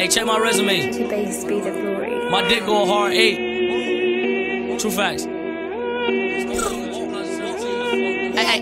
Hey, check my resume. to base speed of glory. My dick go hard eight. True facts. Hey, hey.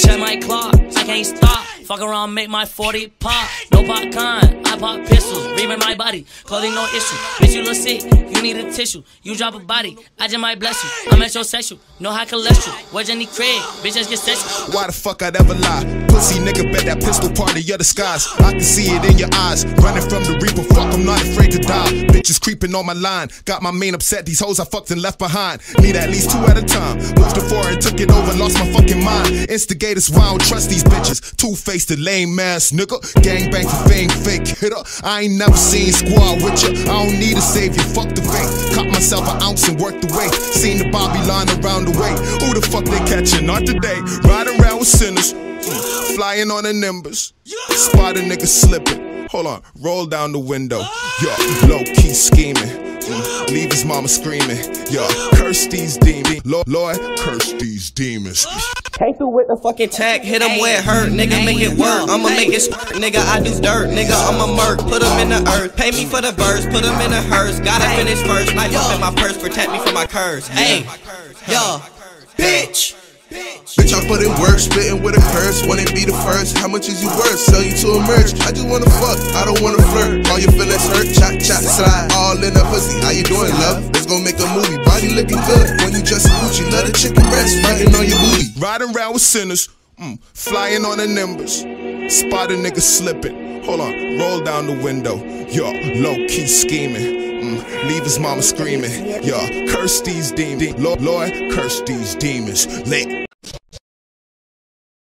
Check my clock, I can't stop. Fuck around, make my 40 pop. No popcorn, I pop pistols. Reaming my body, clothing no issue. Bitch, you look sick, you need a tissue. You drop a body, I just might bless you. I'm metrosexual, no high cholesterol. Where's Jenny Craig? Bitch, just get sexual. Why the fuck I'd ever lie? Pussy nigga, bet that pistol part of your disguise. I can see it in your eyes. Running from the reaper, fuck, I'm not afraid to die. Bitches creeping on my line. Got my main upset, these hoes I fucked and left behind. Need at least two at a time. Moved to four and took it over, lost my fucking mind. Instigators, why I don't trust these bitches. Two faced, lame ass nigga. Gang bang for fame, fake hitter. I ain't never seen squad with ya. I don't need a savior, fuck the fake. Caught myself an ounce and worked the weight. Seen the Bobby line around the way. Who the fuck they catching? Not today. Riding around with sinners. Flying on the nimbus. Spot a nigga slipping. Hold on, roll down the window. Yo, low key scheming. Mm, Leave his mama screaming. Yo, curse these demons. Lord, Lord, curse these demons. Came through with the fucking tag, hit him where it hurt, nigga, make it work. I'ma make it squirt, nigga, I do dirt, nigga, I'm a merc. Put him in the earth, pay me for the verse, put him in the hearse. Gotta finish first, knife up in my purse, protect me from my curse. Hey, yo, bitch. Bitch, I put in work, spitting with a curse. Wanna be the first. How much is you worth? Sell you to a merch. I just wanna fuck, I don't wanna flirt. All your feelings hurt, chop, chop, slide. All in the pussy. How you doing, love? Let's go make a movie. Body looking good when you just Gucci. Love the chicken breast, riding on your booty. Riding around with sinners, mm, flying on the nimbus. Spot a nigga slipping. Hold on, roll down the window. Yo, low key scheming. Mm, leave his mama screaming. Yo, curse these demons. Lord, Lord, curse these demons. Lit.